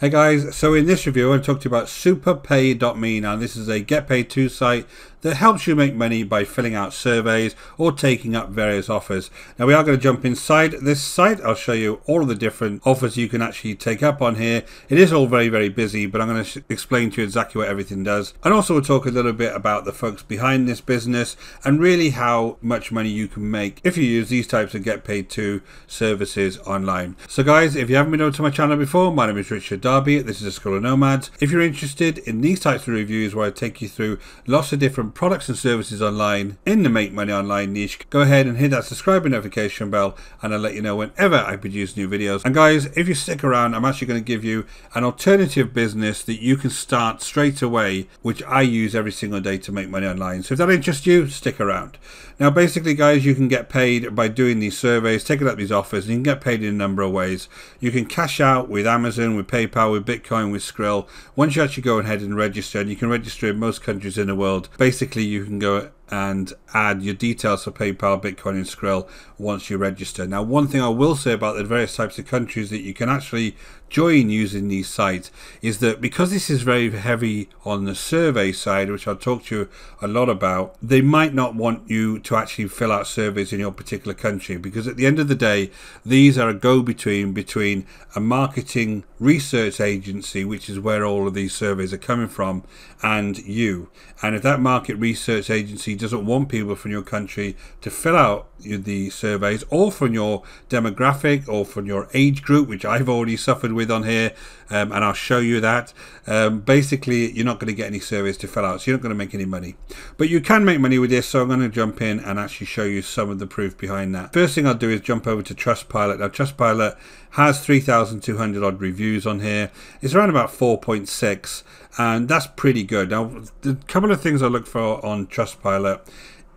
Hey guys, so in this review I want to talk to you about superpay.me. Now this is a get paid to site that helps you make money by filling out surveys or taking up various offers. Now we are going to jump inside this site. I'll show you all of the different offers you can actually take up on here. It is all very, very busy, but I'm going to explain to you exactly what everything does. And also we'll talk a little bit about the folks behind this business and really how much money you can make if you use these types of get paid to services online. So guys, if you haven't been over to my channel before, my name is Richard Darby. This is a School of Nomads. If you're interested in these types of reviews where I take you through lots of different products and services online in the Make Money Online niche, go ahead and hit that subscribe and notification bell and I'll let you know whenever I produce new videos. And guys, if you stick around, I'm actually going to give you an alternative business that you can start straight away, which I use every single day to make money online. So if that interests you, stick around. Now, basically, guys, you can get paid by doing these surveys, taking up these offers, and you can get paid in a number of ways. You can cash out with Amazon, with PayPal, with Bitcoin, with Skrill. Once you actually go ahead and register, and you can register in most countries in the world, basically, you can go and add your details for PayPal, Bitcoin, and Skrill once you register. Now, one thing I will say about the various types of countries that you can actually join using these sites is that because this is very heavy on the survey side, which I'll talk to you a lot about, they might not want you to actually fill out surveys in your particular country because at the end of the day, these are a go between between a marketing research agency, which is where all of these surveys are coming from, and you. And if that market research agency doesn't want people from your country to fill out the surveys or from your demographic or from your age group, which I've already suffered with on here, um, and I'll show you that. Um, basically, you're not going to get any surveys to fill out, so you're not going to make any money. But you can make money with this, so I'm going to jump in and actually show you some of the proof behind that. First thing I'll do is jump over to Trustpilot. Now, Trustpilot has 3,200 odd reviews on here. It's around about 4.6, and that's pretty good. Now, the couple of things I look for on Trustpilot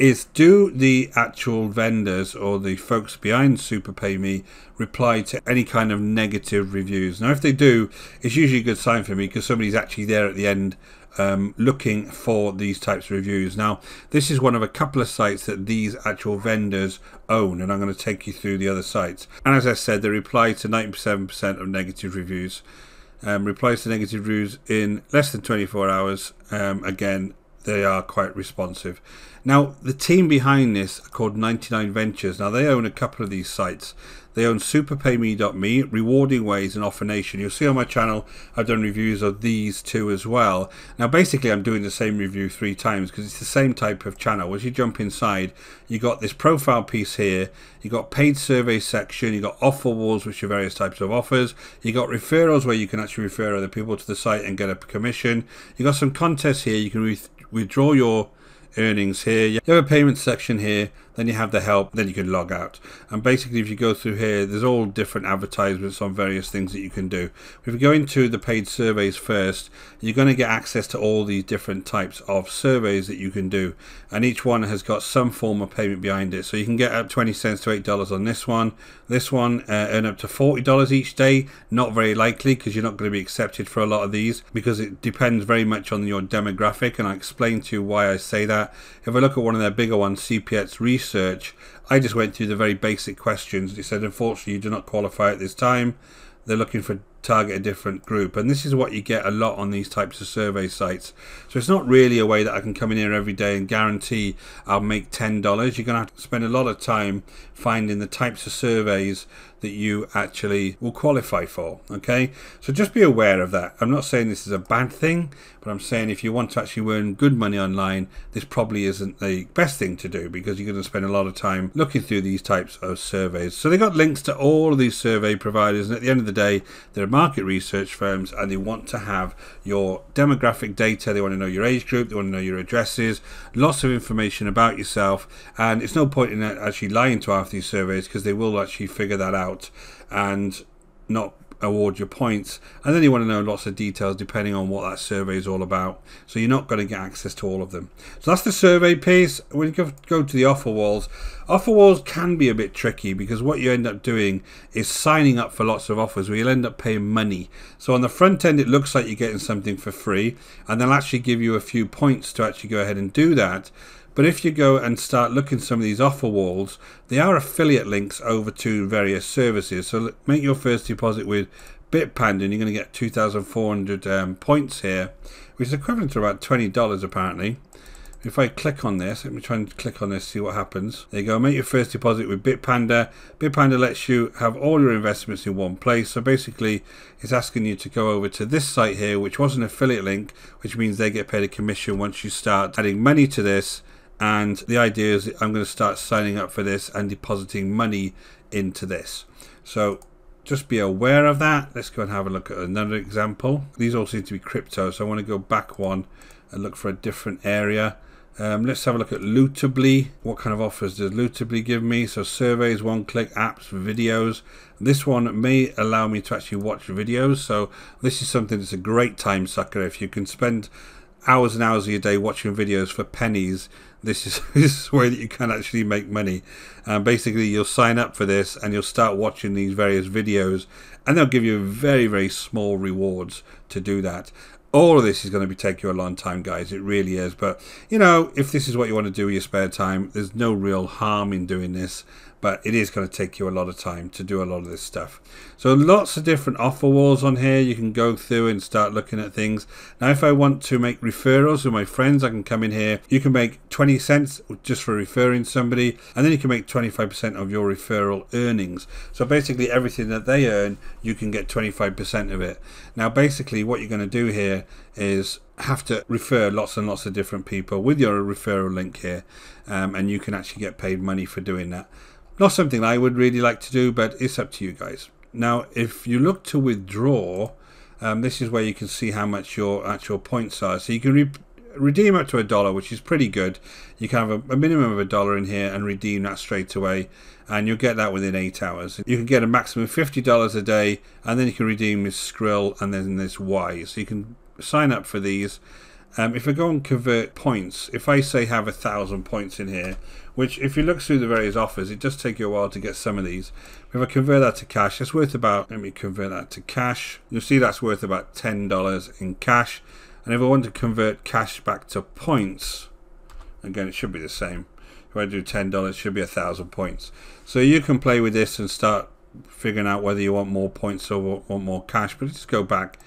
is do the actual vendors or the folks behind SuperPayMe reply to any kind of negative reviews? Now, if they do, it's usually a good sign for me because somebody's actually there at the end um, looking for these types of reviews. Now, this is one of a couple of sites that these actual vendors own, and I'm going to take you through the other sites. And as I said, they reply to 97% of negative reviews. Um, replies to negative reviews in less than 24 hours. Um, again, they are quite responsive. Now, the team behind this are called 99 Ventures. Now, they own a couple of these sites. They own superpayme.me, Rewarding Ways, and Offer Nation. You'll see on my channel I've done reviews of these two as well. Now, basically, I'm doing the same review three times because it's the same type of channel. As you jump inside, you got this profile piece here, you got paid survey section, you got offer walls, which are various types of offers, you got referrals where you can actually refer other people to the site and get a commission. You got some contests here, you can withdraw your earnings here. You have a payment section here, then you have the help, then you can log out. And basically, if you go through here, there's all different advertisements on various things that you can do. If you go into the paid surveys first, you're going to get access to all these different types of surveys that you can do. And each one has got some form of payment behind it. So you can get up 20 cents to $8 on this one. This one, uh, earn up to $40 each day. Not very likely because you're not going to be accepted for a lot of these because it depends very much on your demographic. And I explain to you why I say that. If I look at one of their bigger ones, CPX Research, research, I just went through the very basic questions. It said, unfortunately, you do not qualify at this time. They're looking for target a different group. And this is what you get a lot on these types of survey sites. So it's not really a way that I can come in here every day and guarantee I'll make $10. You're going to have to spend a lot of time finding the types of surveys that you actually will qualify for. Okay, so just be aware of that. I'm not saying this is a bad thing, but I'm saying if you want to actually earn good money online, this probably isn't the best thing to do because you're going to spend a lot of time looking through these types of surveys. So they got links to all of these survey providers, and at the end of the day, they're market research firms and they want to have your demographic data. They want to know your age group, they want to know your addresses, lots of information about yourself. And it's no point in actually lying to half these surveys because they will actually figure that out and not award your points. And then you want to know lots of details depending on what that survey is all about. So you're not going to get access to all of them. So that's the survey piece. When you go, go to the offer walls offer walls can be a bit tricky because what you end up doing is signing up for lots of offers where you'll end up paying money. So on the front end it looks like you're getting something for free and they'll actually give you a few points to actually go ahead and do that but if you go and start looking some of these offer walls, they are affiliate links over to various services. So make your first deposit with Bitpanda and you're going to get 2,400 um, points here, which is equivalent to about $20 apparently. If I click on this, let me try and click on this, see what happens. There you go, make your first deposit with Bitpanda. Bitpanda lets you have all your investments in one place. So basically, it's asking you to go over to this site here, which was an affiliate link, which means they get paid a commission once you start adding money to this. And the idea is I'm going to start signing up for this and depositing money into this. So just be aware of that. Let's go and have a look at another example. These all seem to be crypto, so I want to go back one and look for a different area. Um, let's have a look at Lootably. What kind of offers does Lootably give me? So surveys, one-click apps, videos. This one may allow me to actually watch videos. So this is something that's a great time sucker. If you can spend hours and hours of your day watching videos for pennies, this is, this is where you can actually make money. Um, basically, you'll sign up for this and you'll start watching these various videos and they'll give you very, very small rewards to do that. All of this is going to be taking you a long time guys. It really is. But you know if this is what you want to do with your spare time there's no real harm in doing this but it is going to take you a lot of time to do a lot of this stuff. So lots of different offer walls on here. You can go through and start looking at things. Now, if I want to make referrals with my friends, I can come in here. You can make 20 cents just for referring somebody, and then you can make 25% of your referral earnings. So basically everything that they earn, you can get 25% of it. Now, basically what you're going to do here is have to refer lots and lots of different people with your referral link here um, and you can actually get paid money for doing that not something I would really like to do, but it's up to you guys. Now, if you look to withdraw, um, this is where you can see how much your actual points are. So you can re redeem up to a dollar, which is pretty good. You can have a, a, minimum of a dollar in here and redeem that straight away, and you'll get that within eight hours. You can get a maximum of $50 a day, and then you can redeem this Skrill and then this Y. So you can sign up for these. Um, if I go and convert points, if I say have a thousand points in here, which if you look through the various offers, it does take you a while to get some of these. If I convert that to cash, it's worth about, let me convert that to cash. You'll see that's worth about $10 in cash. And if I want to convert cash back to points, again, it should be the same. If I do $10, it should be a thousand points. So you can play with this and start figuring out whether you want more points or want more cash. But let's go back.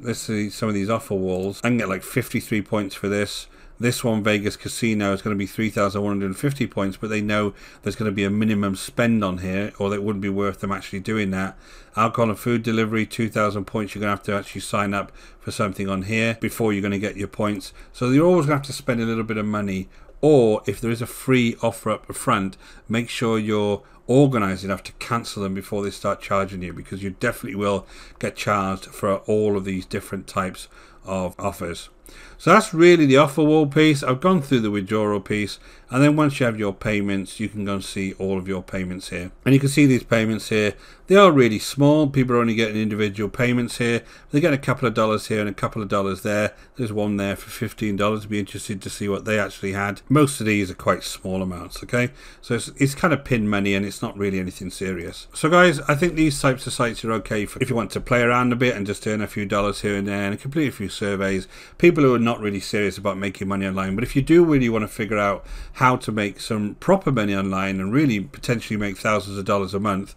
Let's see some of these offer walls. I can get like 53 points for this. This one, Vegas Casino, is going to be 3,150 points, but they know there's going to be a minimum spend on here, or it wouldn't be worth them actually doing that. Alcohol and food delivery, 2,000 points. You're going to have to actually sign up for something on here before you're going to get your points. So you're always going to have to spend a little bit of money or if there is a free offer up front, make sure you're organized enough to cancel them before they start charging you because you definitely will get charged for all of these different types of offers. So that's really the offer wall piece. I've gone through the withdrawal piece and then once you have your payments you can go and see all of your payments here. And you can see these payments here. They are really small. People are only getting individual payments here. They get a couple of dollars here and a couple of dollars there. There's one there for $15. Be interested to see what they actually had. Most of these are quite small amounts, okay? So it's, it's kind of pin money and it's not really anything serious. So guys, I think these types of sites are okay for if you want to play around a bit and just earn a few dollars here and there and complete a few surveys. People who are not really serious about making money online. But if you do really want to figure out how to make some proper money online and really potentially make thousands of dollars a month,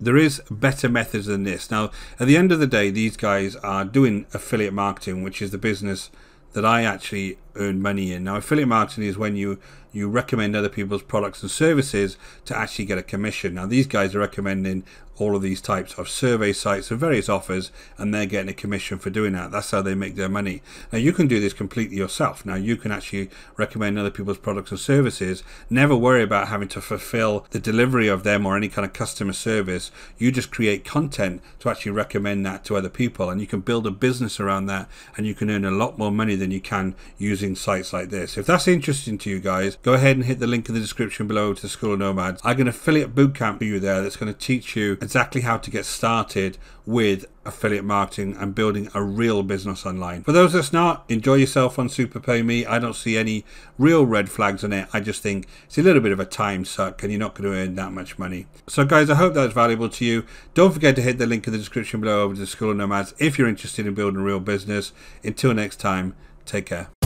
there is better methods than this. Now, at the end of the day, these guys are doing affiliate marketing, which is the business that I actually earn money in. Now, affiliate marketing is when you you recommend other people's products and services to actually get a commission. Now, these guys are recommending all of these types of survey sites and various offers, and they're getting a commission for doing that. That's how they make their money. Now, you can do this completely yourself. Now, you can actually recommend other people's products and services. Never worry about having to fulfill the delivery of them or any kind of customer service. You just create content to actually recommend that to other people, and you can build a business around that, and you can earn a lot more money than you can using sites like this. If that's interesting to you guys, go ahead and hit the link in the description below to the School of Nomads. I got an affiliate bootcamp for you there that's going to teach you exactly how to get started with affiliate marketing and building a real business online. For those that's not, enjoy yourself on SuperPayMe. I don't see any real red flags on it. I just think it's a little bit of a time suck and you're not going to earn that much money. So guys, I hope that's valuable to you. Don't forget to hit the link in the description below over to the School of Nomads if you're interested in building a real business. Until next time, take care.